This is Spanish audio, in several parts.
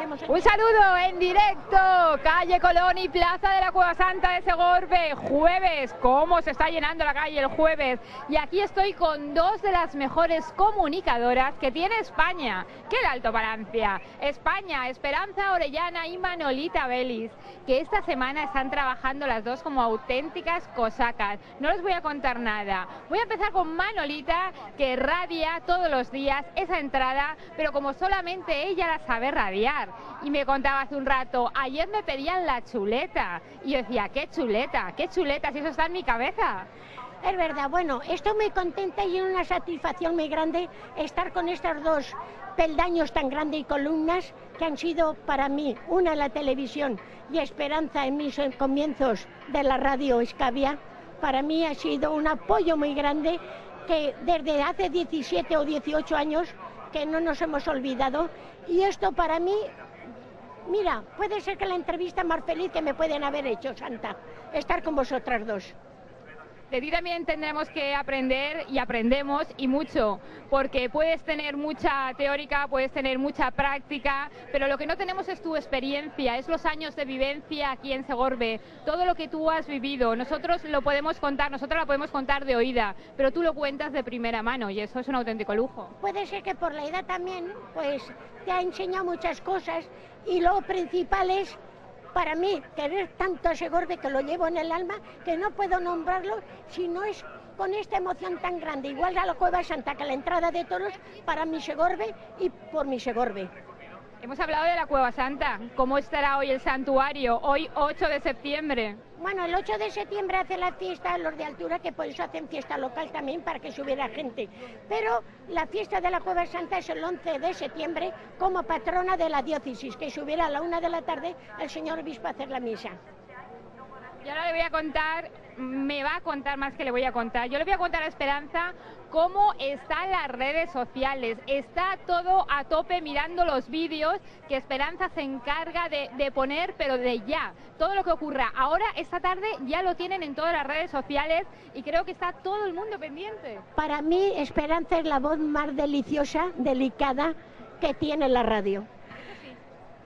Un saludo en directo, calle Colón y Plaza de la Cueva Santa de Segorbe, jueves, cómo se está llenando la calle el jueves. Y aquí estoy con dos de las mejores comunicadoras que tiene España, que el Alto Palancia. España, Esperanza Orellana y Manolita Belis, que esta semana están trabajando las dos como auténticas cosacas. No les voy a contar nada. Voy a empezar con Manolita, que radia todos los días esa entrada, pero como solamente ella la sabe radiar. Y me contaba hace un rato, ayer me pedían la chuleta. Y yo decía, ¿qué chuleta? ¿Qué chuleta? Si eso está en mi cabeza. Es verdad, bueno, estoy muy contenta y una satisfacción muy grande estar con estos dos peldaños tan grandes y columnas que han sido para mí, una la televisión y esperanza en mis comienzos de la radio Escavia, para mí ha sido un apoyo muy grande que desde hace 17 o 18 años que no nos hemos olvidado y esto para mí Mira, puede ser que la entrevista más feliz que me pueden haber hecho, Santa, estar con vosotras dos. De ti también tendremos que aprender y aprendemos y mucho, porque puedes tener mucha teórica, puedes tener mucha práctica, pero lo que no tenemos es tu experiencia, es los años de vivencia aquí en Segorbe, todo lo que tú has vivido. Nosotros lo podemos contar, nosotros lo podemos contar de oída, pero tú lo cuentas de primera mano y eso es un auténtico lujo. Puede ser que por la edad también, pues te ha enseñado muchas cosas y lo principal es para mí querer tanto a Segorbe que lo llevo en el alma que no puedo nombrarlo si no es con esta emoción tan grande, igual a la Cueva Santa que la entrada de toros para mi Segorbe y por mi Segorbe. Hemos hablado de la Cueva Santa. ¿Cómo estará hoy el santuario? Hoy 8 de septiembre. Bueno, el 8 de septiembre hace la fiesta los de altura, que por eso hacen fiesta local también para que subiera gente. Pero la fiesta de la Cueva Santa es el 11 de septiembre como patrona de la diócesis, que subiera a la una de la tarde el señor obispo a hacer la misa. Y ahora le voy a contar, me va a contar más que le voy a contar. Yo le voy a contar a Esperanza cómo están las redes sociales. Está todo a tope mirando los vídeos que Esperanza se encarga de, de, poner, pero de ya. Todo lo que ocurra ahora, esta tarde, ya lo tienen en todas las redes sociales y creo que está todo el mundo pendiente. Para mí, Esperanza es la voz más deliciosa, delicada que tiene la radio.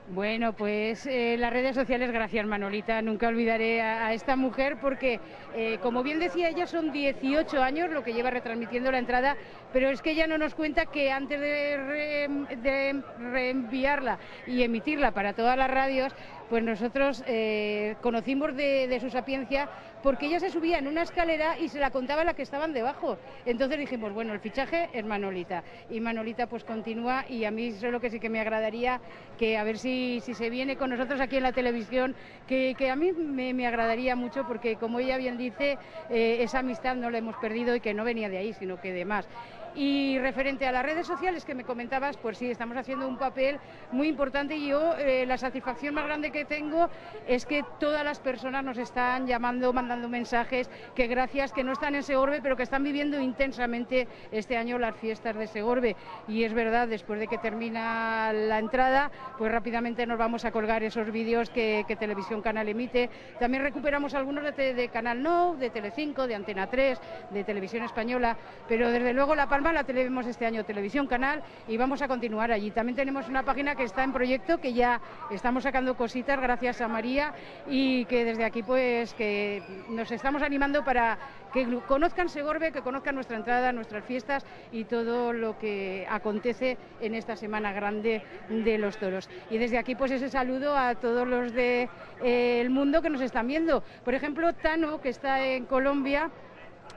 Bueno, pues eh, las redes sociales, gracias Manolita, nunca olvidaré a, esta mujer porque, eh, como bien decía ella, son 18 años lo que lleva retransmitiendo la entrada, pero es que ella no nos cuenta que antes de, de reenviarla y emitirla para todas las radios, pues nosotros eh, conocimos de, su sapiencia porque ella se subía en una escalera y se la contaba a la que estaban debajo. Entonces dijimos, bueno, el fichaje es Manolita. Y Manolita pues continúa y a mí solo que sí que me agradaría que a ver si, se viene con nosotros aquí en la televisión, que, a mí me, me, agradaría mucho porque como ella bien dice, eh, esa amistad no la hemos perdido y que no venía de ahí, sino que de más. Y referente a las redes sociales que me comentabas, pues sí, estamos haciendo un papel muy importante y yo eh, la satisfacción más grande que tengo es que todas las personas nos están llamando, mandando mensajes, que gracias, que no están en Segorbe, pero que están viviendo intensamente este año las fiestas de Segorbe. Y es verdad, después de que termina la entrada, pues rápidamente nos vamos a colgar esos vídeos que, Televisión Canal emite. También recuperamos algunos de, de Canal No, de Telecinco, de Antena 3, de Televisión Española, pero desde luego La Palma la tenemos este año Televisión Canal y vamos a continuar allí. También tenemos una página que está en proyecto, que ya estamos sacando cositas gracias a María y que desde aquí pues que nos estamos animando para que conozcan Segorbe, que conozcan nuestra entrada, nuestras fiestas y todo lo que acontece en esta semana grande de los toros. Y desde aquí pues ese saludo a todos los del de, eh, mundo que nos están viendo. Por ejemplo, Tano, que está en Colombia,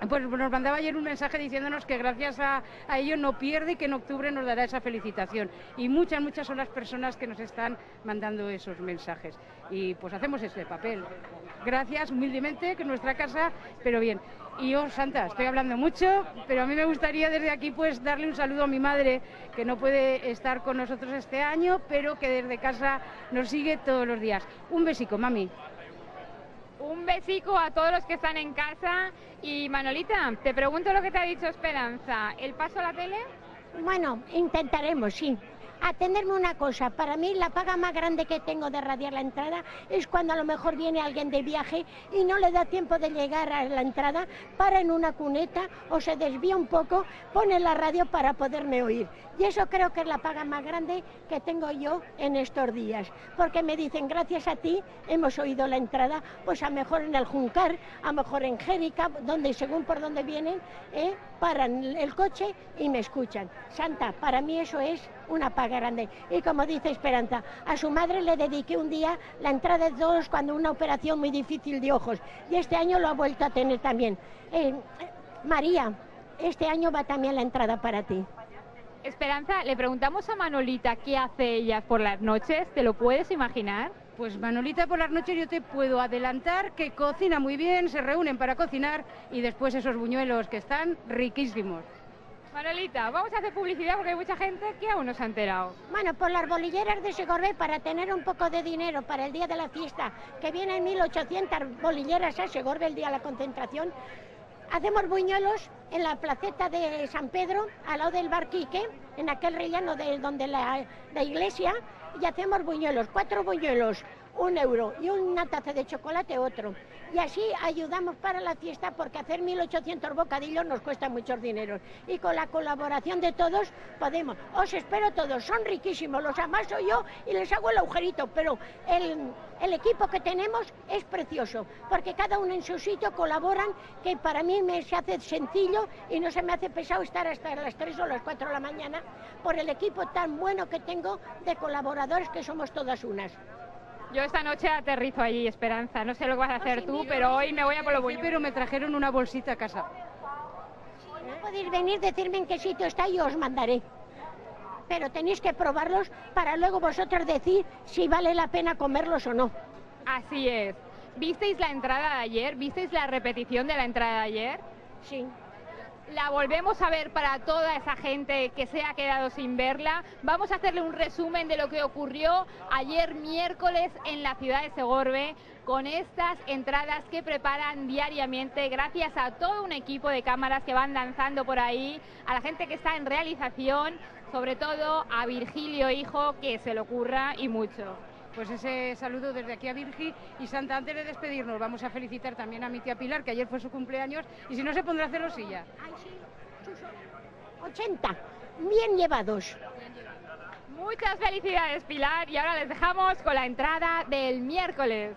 pues nos mandaba ayer un mensaje diciéndonos que gracias a, a, ello no pierde y que en octubre nos dará esa felicitación. Y muchas, muchas son las personas que nos están mandando esos mensajes. Y pues hacemos ese papel. Gracias, humildemente, que nuestra casa, pero bien. Y yo, Santa, estoy hablando mucho, pero a mí me gustaría desde aquí pues darle un saludo a mi madre, que no puede estar con nosotros este año, pero que desde casa nos sigue todos los días. Un besico, mami. Un besico a todos los que están en casa. Y Manolita, te pregunto lo que te ha dicho Esperanza. ¿El paso a la tele? Bueno, intentaremos, sí. Atenderme una cosa, para mí la paga más grande que tengo de radiar la entrada es cuando a lo mejor viene alguien de viaje y no le da tiempo de llegar a la entrada, para en una cuneta o se desvía un poco, pone la radio para poderme oír. Y eso creo que es la paga más grande que tengo yo en estos días, porque me dicen, gracias a ti hemos oído la entrada, pues a lo mejor en el Juncar, a lo mejor en Jérica, donde según por donde vienen, eh, paran el coche y me escuchan. Santa, para mí eso es una paga grande. Y como dice Esperanza, a su madre le dediqué un día la entrada de dos cuando una operación muy difícil de ojos. Y este año lo ha vuelto a tener también. Eh, María, este año va también la entrada para ti. Esperanza, le preguntamos a Manolita qué hace ella por las noches, ¿te lo puedes imaginar? Pues Manolita por las noches yo te puedo adelantar que cocina muy bien, se reúnen para cocinar y después esos buñuelos que están riquísimos. Manolita, vamos a hacer publicidad porque hay mucha gente que aún no se ha enterado. Bueno, por las bolilleras de Segorbe, para tener un poco de dinero para el día de la fiesta, que vienen 1.800 bolilleras a Segorbe el día de la concentración, hacemos buñuelos en la placeta de San Pedro, al lado del Barquique, en aquel relleno de donde la iglesia, y hacemos buñuelos, cuatro buñuelos, un euro y una taza de chocolate otro. Y así ayudamos para la fiesta porque hacer 1.800 bocadillos nos cuesta muchos dineros. Y con la colaboración de todos podemos. Os espero todos, son riquísimos, los amaso yo y les hago el agujerito, pero el, el equipo que tenemos es precioso, porque cada uno en su sitio colaboran, que para mí me se hace sencillo y no se me hace pesado estar hasta las 3 o las 4 de la mañana por el equipo tan bueno que tengo de colaboradores que somos todas unas. Yo esta noche aterrizo allí, Esperanza. No sé lo que vas a hacer tú, pero hoy me voy a buñuelos. Pero me trajeron una bolsita a casa. No podéis venir, decirme en qué sitio está y os mandaré. Pero tenéis que probarlos para luego vosotros decir si vale la pena comerlos o no. Así es. ¿Visteis la entrada de ayer? ¿Visteis la repetición de la entrada de ayer? Sí. La volvemos a ver para toda esa gente que se ha quedado sin verla. Vamos a hacerle un resumen de lo que ocurrió ayer miércoles en la ciudad de Segorbe con estas entradas que preparan diariamente gracias a todo un equipo de cámaras que van lanzando por ahí, a la gente que está en realización, sobre todo a Virgilio Hijo, que se le ocurra y mucho. Pues ese saludo desde aquí a Virgi y Santa, antes de despedirnos, vamos a felicitar también a mi tía Pilar, que ayer fue su cumpleaños, y si no se pondrá celosilla. Ay, sí, sus 80, bien llevados. Muchas felicidades Pilar y ahora les dejamos con la entrada del miércoles.